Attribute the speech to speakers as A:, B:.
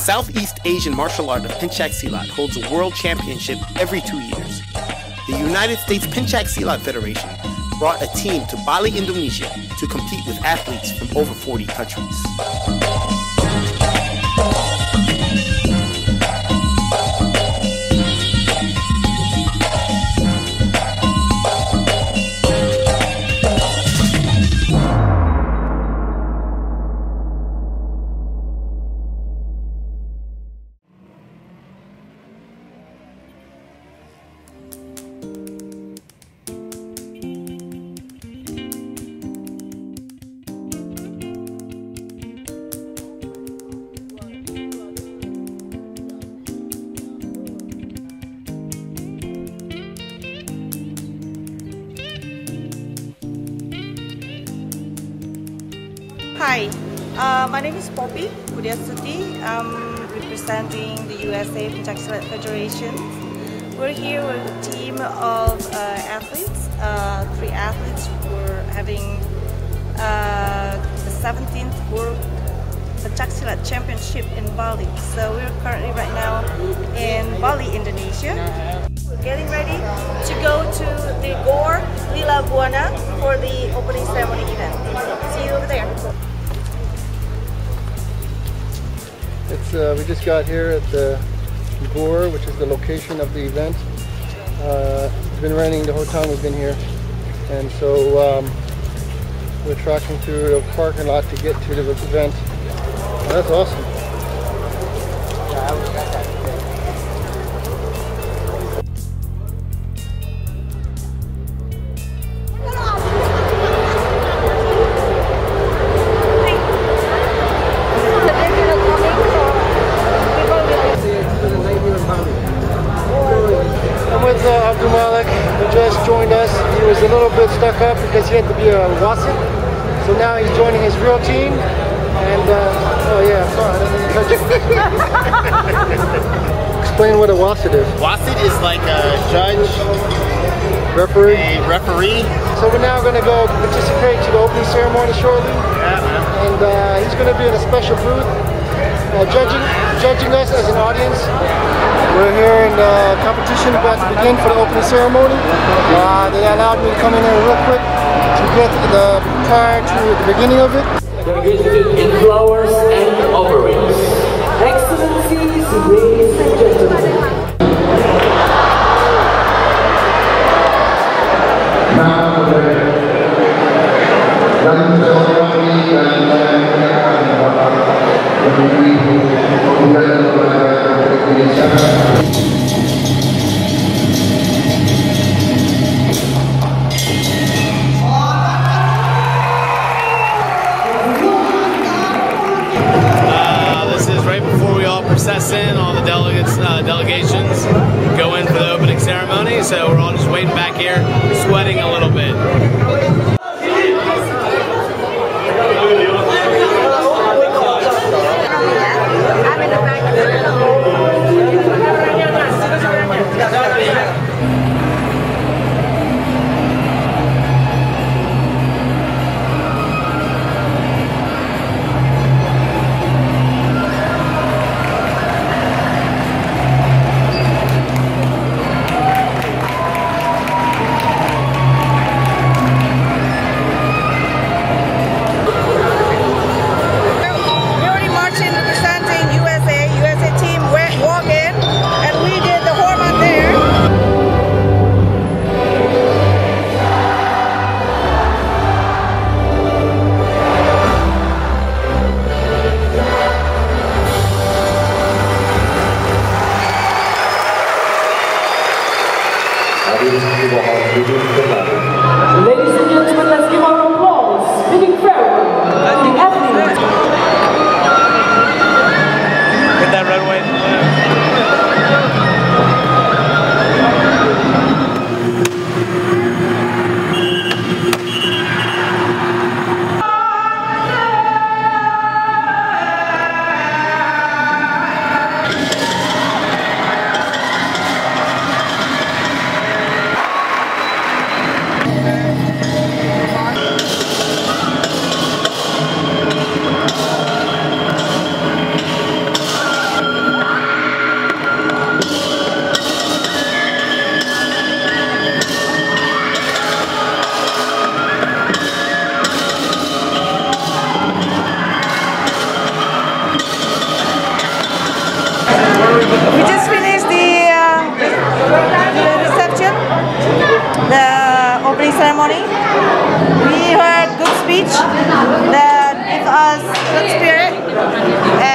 A: Southeast Asian martial art of Pencak Silat holds a world championship every two years. The United States Pencak Silat Federation brought a team to Bali, Indonesia to compete with athletes from over 40 countries.
B: Hi, uh, my name is Poppy Budiasuti. I'm representing the USA Silat Federation. We're here with a team of uh, athletes, uh, three athletes. We're having uh, the 17th World Pencak Championship in Bali. So we're currently right now in Bali, Indonesia. We're getting ready to go to the GOR Lila Bhuana for the opening ceremony event. See you over there.
C: Uh, we just got here at the GOR, which is the location of the event. Uh, it's been raining the whole time we've been here, and so um, we're tracking through the parking lot to get to the event. that's awesome. Uh, Malik, who just joined us. He was a little bit stuck up because he had to be a wasit. So now he's joining his real team. And, uh, oh yeah, sorry, I didn't mean to cut. Explain what a wasit is.
A: Wasit is like a judge,
C: Referee.
A: a referee.
C: So we're now going to go participate to the opening ceremony shortly.
A: Yeah, man.
C: And uh, he's going to be in a special booth, uh, judging, judging us as an audience. We're here in the competition about to begin for the opening ceremony. Uh, they allowed me to come in here real quick to get the prior to the beginning of it.
D: Delegated in flowers and offerings. Excellencies, ladies and gentlemen.
E: In, all the delegates, uh, delegations go in for the opening ceremony. So we're all just waiting back here, sweating a little bit.
B: opening ceremony. We heard good speech that
D: gives us good spirit